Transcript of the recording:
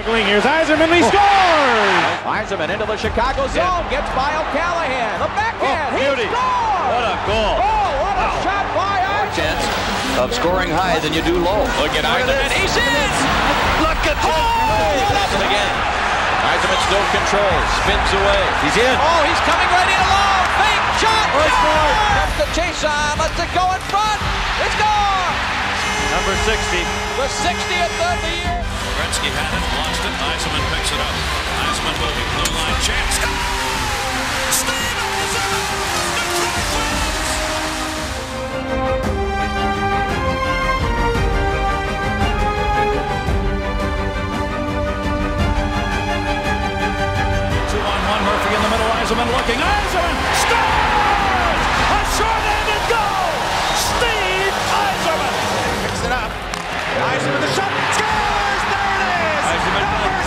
Struggling, here's Yzerman, he scores! Oh. Yzerman into the Chicago zone, gets by O'Callahan. The backhand, he beauty. scores! What a goal. Oh, what a shot by Yzerman! chance of scoring high than you do low. Look at Yzerman. He's in. Look at Oh! again. Yzerman still controls. Spins away. He's in. Oh, he's coming right in alone. Fake shot. Oh, he scored. Comes to Chiasson. Lets it go in front. 60. The 60th of the year. Gretzky had it, lost it. Yzerman picks it up. Yzerman moving blue line chance. Stan Two on one, Murphy in the middle. Yzerman looking. Yzerman! c'est mal barré.